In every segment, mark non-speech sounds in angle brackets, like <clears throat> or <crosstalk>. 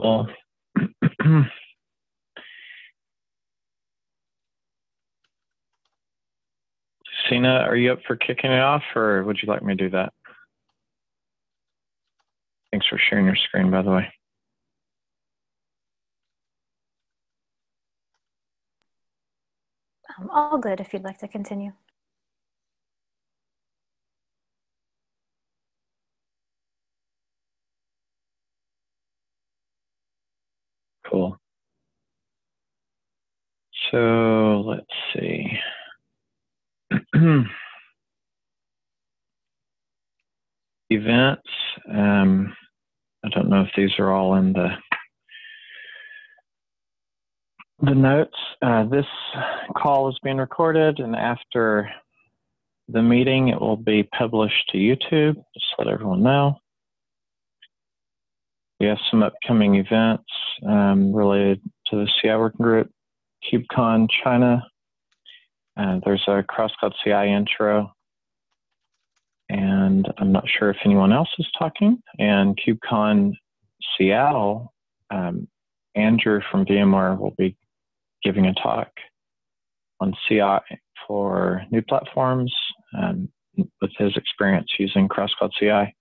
Cool. <clears throat> Sina, are you up for kicking it off or would you like me to do that? Thanks for sharing your screen, by the way. Um, all good if you'd like to continue. Cool. So let's see. <clears throat> Events. Um, I don't know if these are all in the the notes. Uh, this call is being recorded, and after the meeting, it will be published to YouTube. Just let everyone know. We have some upcoming events um, related to the CI working group, KubeCon China. Uh, there's a CrossCloud CI intro, and I'm not sure if anyone else is talking. And KubeCon Seattle, um, Andrew from VMware will be giving a talk on CI for new platforms um, with his experience using CrossCloud CI.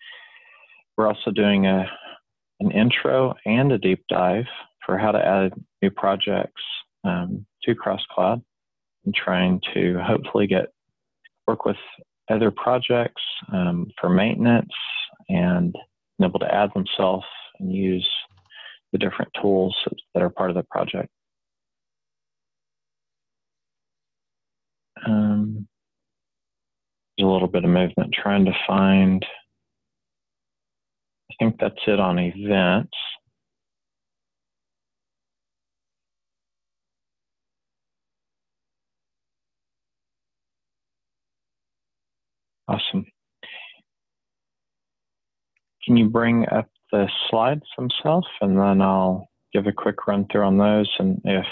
We're also doing a, an intro and a deep dive for how to add new projects um, to CrossCloud and trying to hopefully get work with other projects um, for maintenance and able to add themselves and use the different tools that are part of the project. Um, a little bit of movement trying to find, I think that's it on events. Awesome. Can you bring up the slides themselves and then I'll give a quick run through on those and if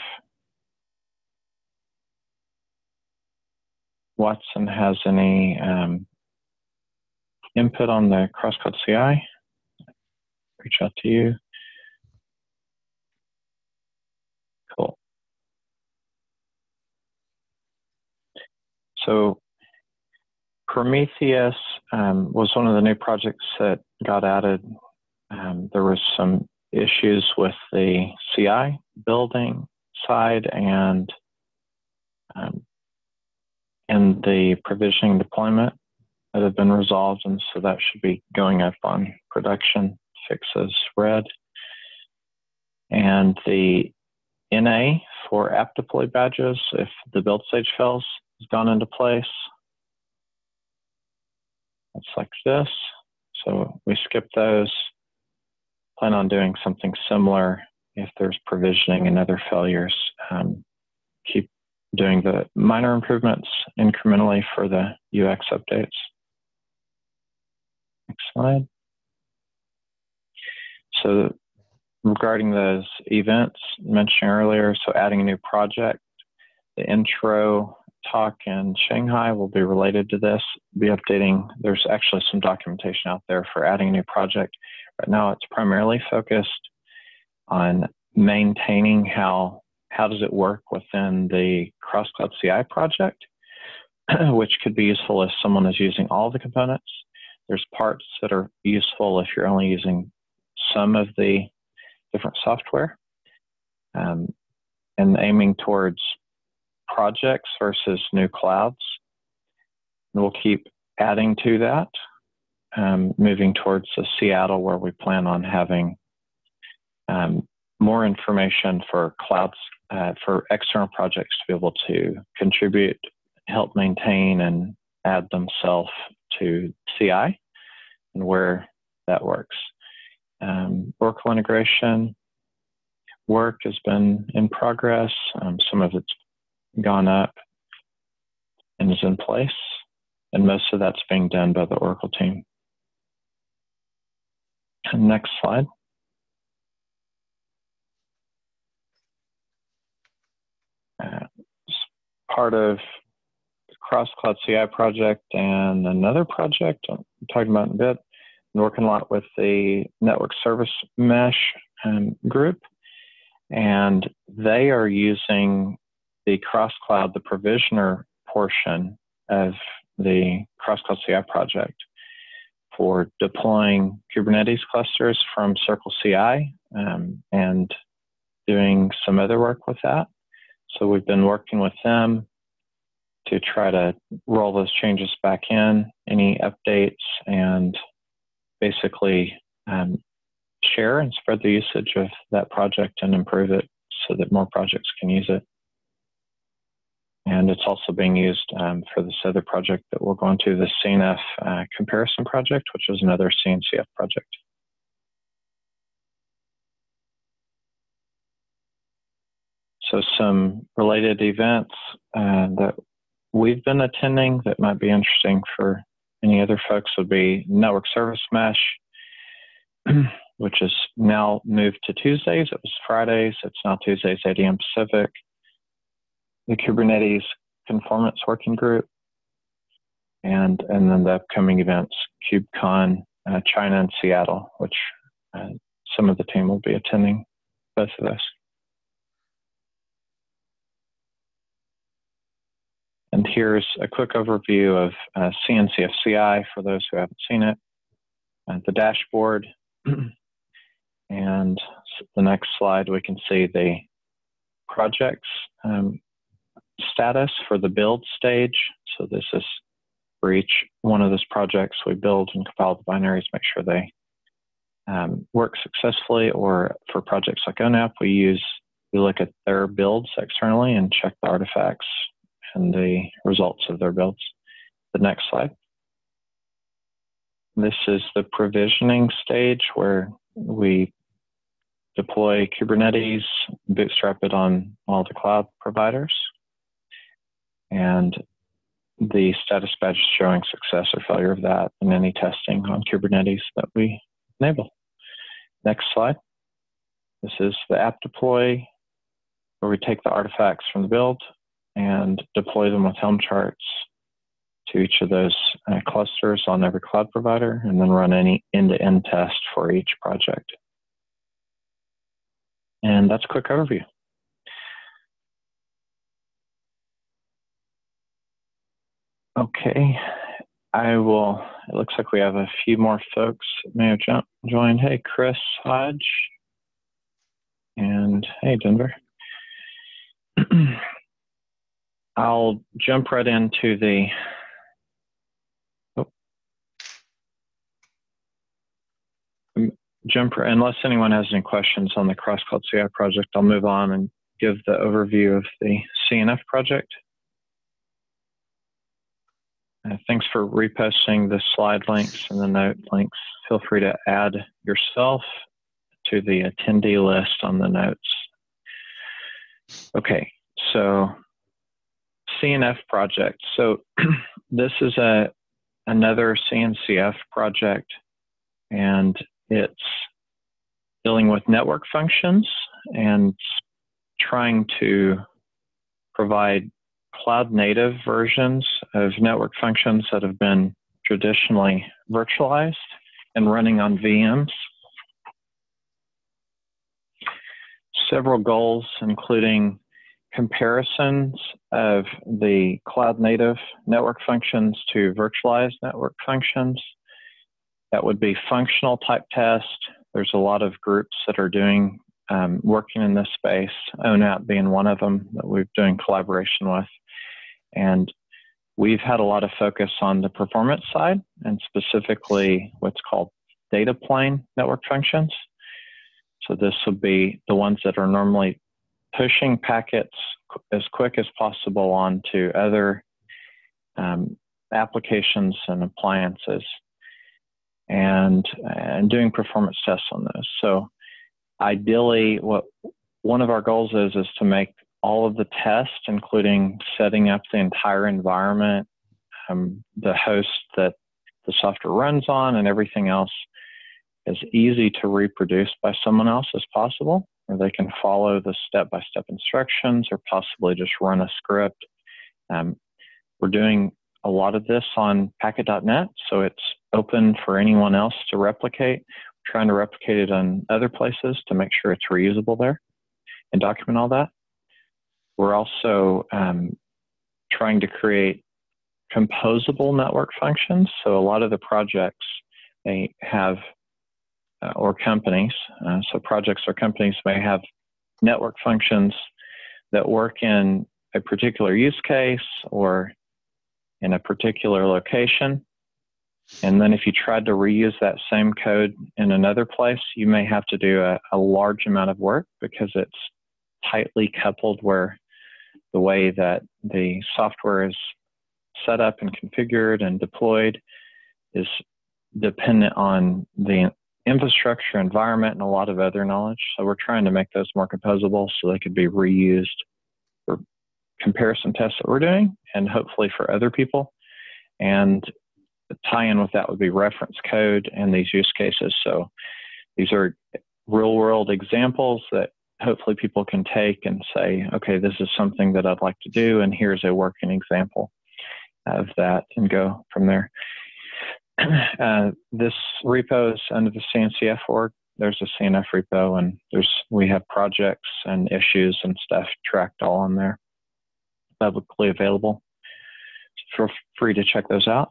Watson has any um, input on the CrossCloud CI, reach out to you. Cool. So Prometheus um, was one of the new projects that got added. Um, there was some issues with the CI building side and um, and the provisioning deployment that have been resolved, and so that should be going up on production fixes red. And the NA for app deploy badges, if the build stage fails, has gone into place. It's like this. So we skip those. Plan on doing something similar if there's provisioning and other failures. Um, keep doing the minor improvements incrementally for the UX updates. Next slide. So regarding those events mentioned earlier, so adding a new project, the intro talk in Shanghai will be related to this, be updating. There's actually some documentation out there for adding a new project. Right now it's primarily focused on maintaining how how does it work within the CrossCloud CI project, <clears throat> which could be useful if someone is using all the components. There's parts that are useful if you're only using some of the different software. Um, and aiming towards projects versus new clouds. And we'll keep adding to that, um, moving towards Seattle where we plan on having um, more information for clouds, uh, for external projects to be able to contribute, help maintain, and add themselves to CI and where that works. Um, Oracle integration work has been in progress. Um, some of it's gone up and is in place. And most of that's being done by the Oracle team. Next slide. Uh, part of the Cross Cloud CI project and another project I'm talking about in a bit. Working a lot with the network service mesh um, group, and they are using the cross cloud, the provisioner portion of the cross cloud CI project for deploying Kubernetes clusters from Circle CI um, and doing some other work with that. So we've been working with them to try to roll those changes back in, any updates, and basically um, share and spread the usage of that project and improve it so that more projects can use it. And it's also being used um, for this other project that we'll go into, the CNF uh, comparison project, which is another CNCF project. So some related events uh, that we've been attending that might be interesting for any other folks would be Network Service Mesh, <clears throat> which is now moved to Tuesdays. It was Fridays. It's now Tuesdays, 8 a.m. Pacific. The Kubernetes Conformance Working Group, and and then the upcoming events, KubeCon, uh, China and Seattle, which uh, some of the team will be attending both of those. And here's a quick overview of uh, CNCFCI for those who haven't seen it. Uh, the dashboard. <clears throat> and the next slide, we can see the projects um, status for the build stage. So this is for each one of those projects we build and compile the binaries, make sure they um, work successfully. Or for projects like ONAP, we use we look at their builds externally and check the artifacts and the results of their builds. The next slide. This is the provisioning stage where we deploy Kubernetes, bootstrap it on all the cloud providers, and the status badge showing success or failure of that in any testing on Kubernetes that we enable. Next slide. This is the app deploy, where we take the artifacts from the build, and deploy them with Helm charts to each of those uh, clusters on every cloud provider, and then run any end-to-end test for each project. And that's a quick overview. Okay, I will, it looks like we have a few more folks may have jumped, joined. Hey, Chris Hodge. And hey, Denver. <clears throat> I'll jump right into the oh, jump unless anyone has any questions on the cross CI project, I'll move on and give the overview of the CNF project. Uh, thanks for reposting the slide links and the note links. Feel free to add yourself to the attendee list on the notes. Okay, so CNF project. So <clears throat> this is a another CNCF project, and it's dealing with network functions and trying to provide cloud native versions of network functions that have been traditionally virtualized and running on VMs. Several goals, including comparisons of the cloud native network functions to virtualized network functions. That would be functional type test. There's a lot of groups that are doing um, working in this space, ONAP being one of them that we're doing collaboration with. And we've had a lot of focus on the performance side and specifically what's called data plane network functions. So this would be the ones that are normally pushing packets as quick as possible onto other um, applications and appliances and, and doing performance tests on those. So ideally what one of our goals is is to make all of the tests, including setting up the entire environment, um, the host that the software runs on, and everything else, as easy to reproduce by someone else as possible or they can follow the step-by-step instructions or possibly just run a script. Um, we're doing a lot of this on packet.net, so it's open for anyone else to replicate. trying to replicate it on other places to make sure it's reusable there and document all that. We're also um, trying to create composable network functions. So a lot of the projects they have, uh, or companies, uh, so projects or companies may have network functions that work in a particular use case or in a particular location. And then if you tried to reuse that same code in another place, you may have to do a, a large amount of work because it's tightly coupled where the way that the software is set up and configured and deployed is dependent on the infrastructure, environment, and a lot of other knowledge. So we're trying to make those more composable so they could be reused for comparison tests that we're doing and hopefully for other people. And the tie-in with that would be reference code and these use cases. So these are real world examples that hopefully people can take and say, okay, this is something that I'd like to do, and here's a working example of that, and go from there. <clears throat> Uh, this repo is under the CNCF org. There's a CNF repo, and there's we have projects and issues and stuff tracked all on there, publicly available. Feel free to check those out.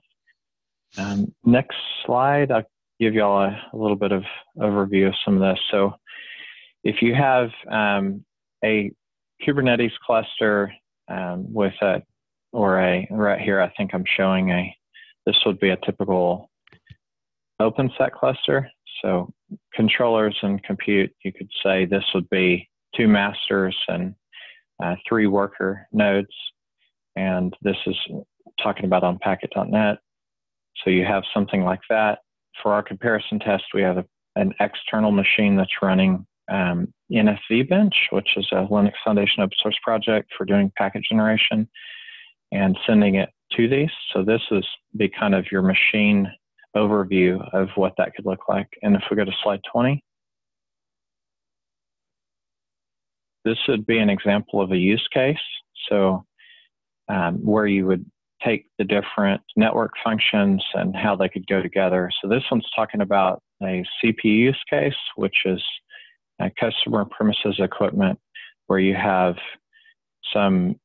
Um, next slide, I'll give you all a, a little bit of overview of some of this. So if you have um, a Kubernetes cluster um, with a, or a, right here, I think I'm showing a, this would be a typical OpenStack cluster. So controllers and compute, you could say this would be two masters and uh, three worker nodes. And this is talking about on packet.net. So you have something like that. For our comparison test, we have a, an external machine that's running um, NFV Bench, which is a Linux Foundation open source project for doing packet generation and sending it to these. So this is the kind of your machine overview of what that could look like. And if we go to slide 20, this would be an example of a use case. So um, where you would take the different network functions and how they could go together. So this one's talking about a CPE use case, which is uh, customer premises equipment where you have some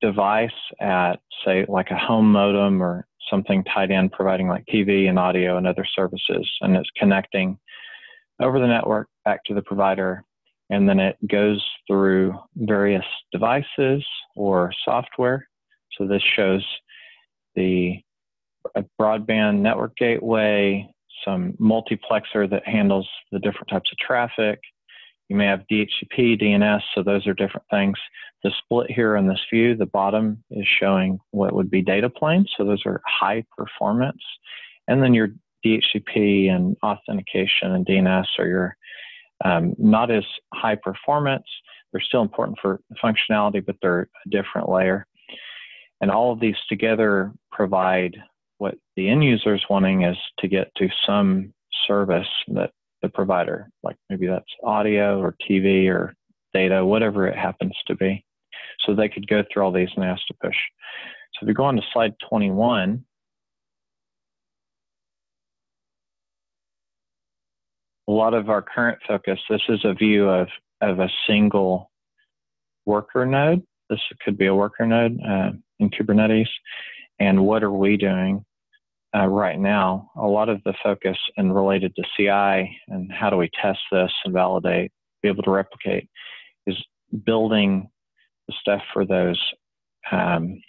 device at, say, like a home modem or something tied in, providing like TV and audio and other services, and it's connecting over the network back to the provider. And then it goes through various devices or software. So this shows the broadband network gateway, some multiplexer that handles the different types of traffic. You may have DHCP, DNS, so those are different things. The split here in this view, the bottom is showing what would be data planes, so those are high performance. And then your DHCP and authentication and DNS are your um, not as high performance. They're still important for functionality, but they're a different layer. And all of these together provide what the end user is wanting is to get to some service that the provider, like maybe that's audio or TV or data, whatever it happens to be. So they could go through all these and ask to push. So if you go on to slide 21, a lot of our current focus, this is a view of, of a single worker node. This could be a worker node uh, in Kubernetes. And what are we doing uh, right now, a lot of the focus and related to CI and how do we test this and validate, be able to replicate, is building the stuff for those um,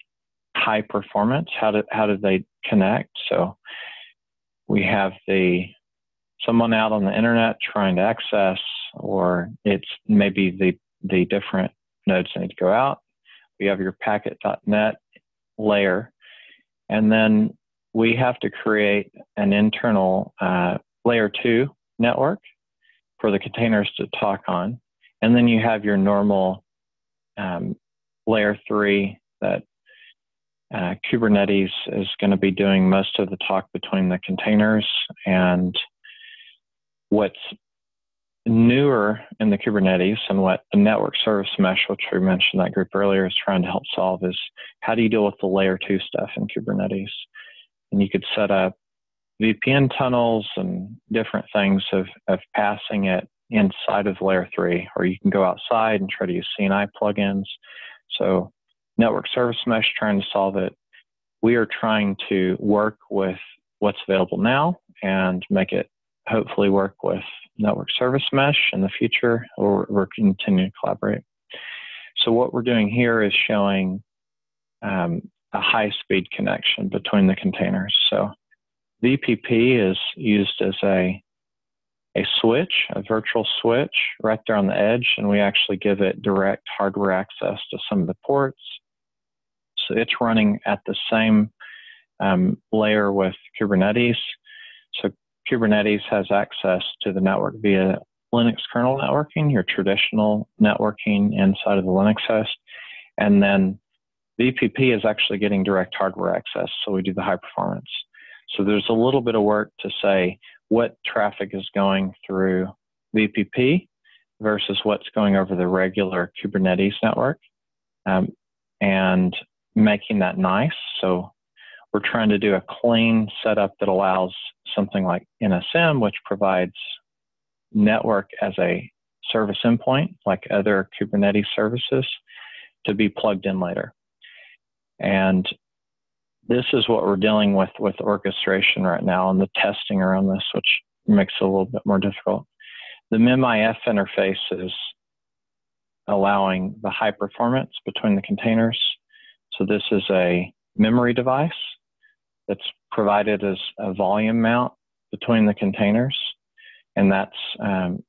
high performance. How do how do they connect? So we have the someone out on the internet trying to access, or it's maybe the the different nodes need to go out. We have your packet.net layer, and then we have to create an internal uh, layer two network for the containers to talk on. And then you have your normal um, layer three that uh, Kubernetes is going to be doing most of the talk between the containers. And what's newer in the Kubernetes and what the network service mesh, which we mentioned that group earlier, is trying to help solve is how do you deal with the layer two stuff in Kubernetes? And you could set up VPN tunnels and different things of, of passing it inside of layer three, or you can go outside and try to use CNI plugins. So network service mesh trying to solve it. We are trying to work with what's available now and make it hopefully work with network service mesh in the future, or we're continuing to collaborate. So what we're doing here is showing um, a high-speed connection between the containers. So VPP is used as a a switch, a virtual switch right there on the edge, and we actually give it direct hardware access to some of the ports. So it's running at the same um, layer with Kubernetes. So Kubernetes has access to the network via Linux kernel networking, your traditional networking inside of the Linux host. And then VPP is actually getting direct hardware access, so we do the high performance. So there's a little bit of work to say what traffic is going through VPP versus what's going over the regular Kubernetes network, um, and making that nice. So we're trying to do a clean setup that allows something like NSM, which provides network as a service endpoint, like other Kubernetes services, to be plugged in later. And this is what we're dealing with with orchestration right now and the testing around this, which makes it a little bit more difficult. The MemIF interface is allowing the high performance between the containers. So this is a memory device that's provided as a volume mount between the containers, and that's um,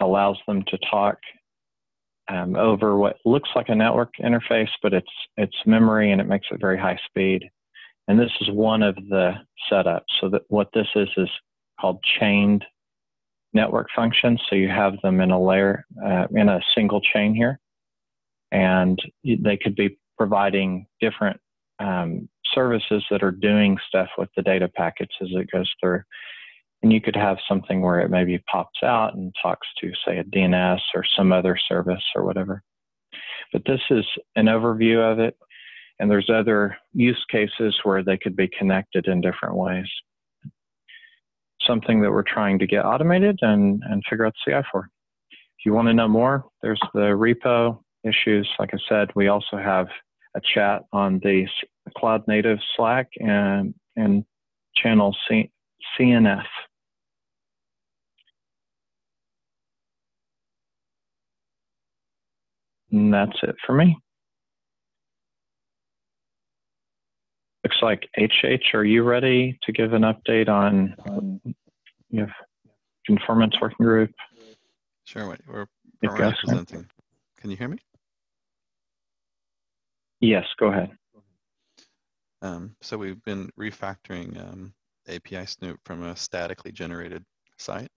allows them to talk um, over what looks like a network interface, but it's it's memory and it makes it very high speed. And this is one of the setups. So that what this is is called chained network functions. So you have them in a layer uh, in a single chain here, and they could be providing different um, services that are doing stuff with the data packets as it goes through. And you could have something where it maybe pops out and talks to, say, a DNS or some other service or whatever. But this is an overview of it. And there's other use cases where they could be connected in different ways. Something that we're trying to get automated and, and figure out CI for. If you want to know more, there's the repo issues. Like I said, we also have a chat on the Cloud Native Slack and, and channel C, CNF. And that's it for me. Looks like HH, are you ready to give an update on, on you have conformance working group? Sure, we're presenting. Can you hear me? Yes, go ahead. Um, so we've been refactoring um, API Snoop from a statically generated site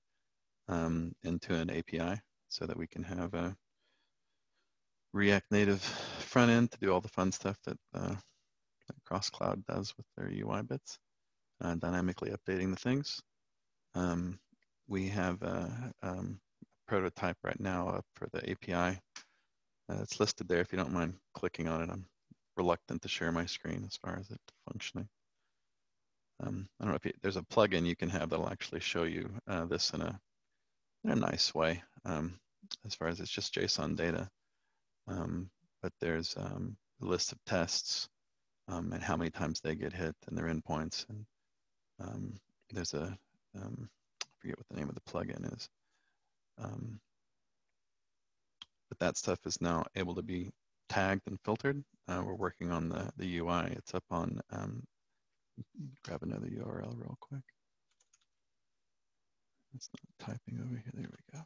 um, into an API so that we can have a React Native front end to do all the fun stuff that, uh, that Cross Cloud does with their UI bits, uh, dynamically updating the things. Um, we have a, um, prototype right now up for the API. Uh, it's listed there if you don't mind clicking on it. I'm reluctant to share my screen as far as it functioning. Um, I don't know if you, there's a plugin you can have that'll actually show you uh, this in a, in a nice way. Um, as far as it's just JSON data. Um, but there's um, a list of tests um, and how many times they get hit and their endpoints. And um, there's a um, I forget what the name of the plugin is. Um, but that stuff is now able to be tagged and filtered. Uh, we're working on the, the UI. It's up on, grab another URL real quick. It's not typing over here. There we go.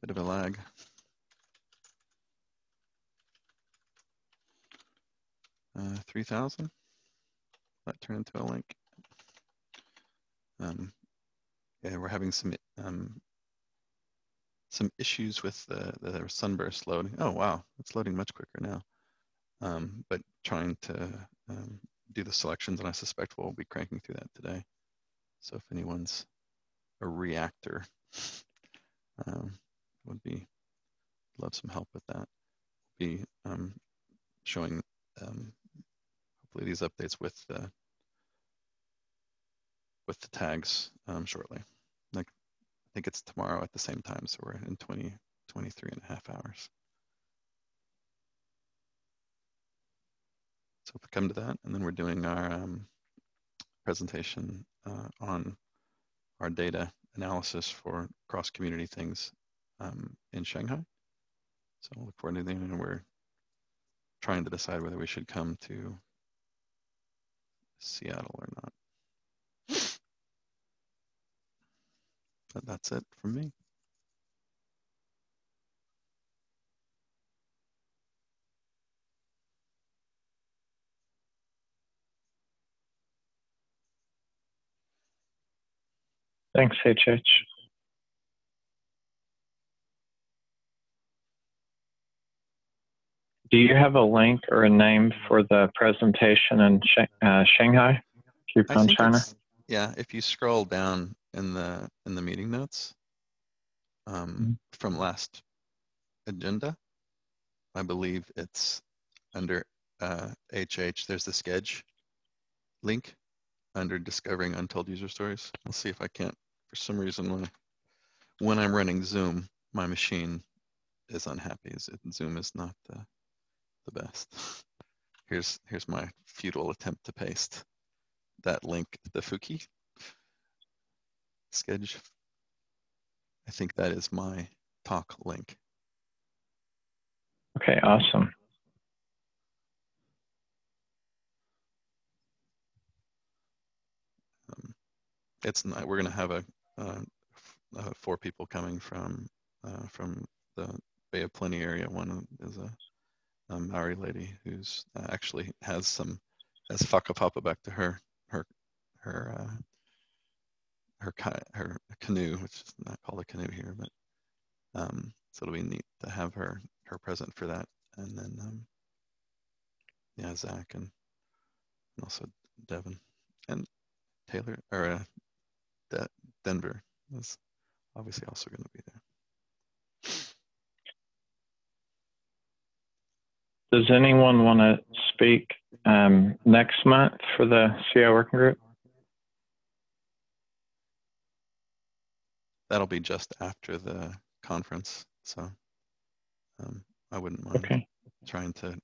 Bit of a lag. Uh, 3000. That turned into a link. Um, yeah, we're having some um, some issues with the, the sunburst loading. Oh, wow, it's loading much quicker now. Um, but trying to um, do the selections, and I suspect we'll be cranking through that today. So if anyone's a reactor, <laughs> um, would be love some help with that. Be um, showing um, hopefully these updates with the with the tags um, shortly. Like, I think it's tomorrow at the same time, so we're in 20, 23 and a half hours. So if we come to that, and then we're doing our um, presentation uh, on our data analysis for cross-community things um, in Shanghai. So we'll look forward to that, and we're trying to decide whether we should come to Seattle or not. But that's it from me. Thanks, HH. Do you have a link or a name for the presentation in uh, Shanghai, KubeCon China? Yeah, if you scroll down in the in the meeting notes um, mm -hmm. from last agenda, I believe it's under uh, HH. There's the Sketch link under Discovering Untold User Stories. I'll see if I can't for some reason when when I'm running Zoom, my machine is unhappy. Zoom is not the, the best. Here's here's my futile attempt to paste that link, the Fuki sketch. I think that is my talk link. Okay, awesome. Um, it's not, we're going to have a uh, uh, four people coming from uh, from the Bay of Plenty area. One is a, a Maori lady who's actually has some has whakapapa back to her her her uh, her her canoe, which is not called a canoe here, but um, so it'll be neat to have her her present for that. And then um, yeah, Zach and, and also Devin and Taylor or uh, De Denver is obviously also going to be there. Does anyone want to speak um, next month for the CI working group? That'll be just after the conference, so um, I wouldn't mind okay. trying to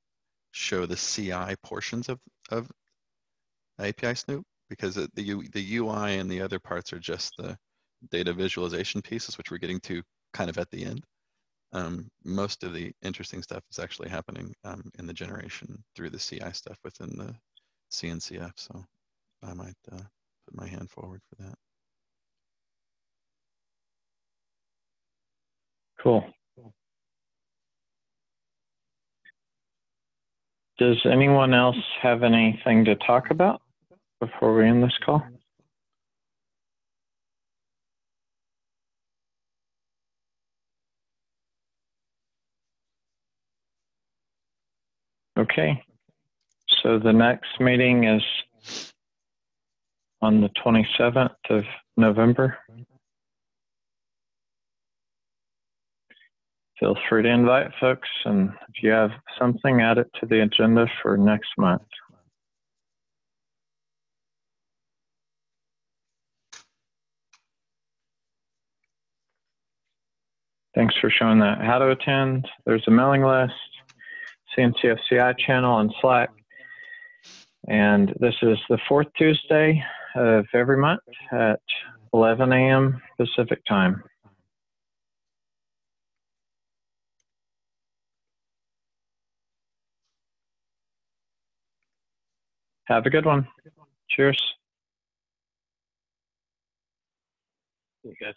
show the CI portions of of API Snoop because the the UI and the other parts are just the data visualization pieces, which we're getting to kind of at the end. Um, most of the interesting stuff is actually happening um, in the generation through the CI stuff within the CNCF. So I might uh, put my hand forward for that. Cool. Does anyone else have anything to talk about before we end this call? Okay. So the next meeting is on the 27th of November. Feel free to invite folks, and if you have something, add it to the agenda for next month. Thanks for showing that. How to attend, there's a mailing list. CNCFCI channel on Slack. And this is the fourth Tuesday of every month at 11 a.m. Pacific time. Have a good one. Cheers. You guys.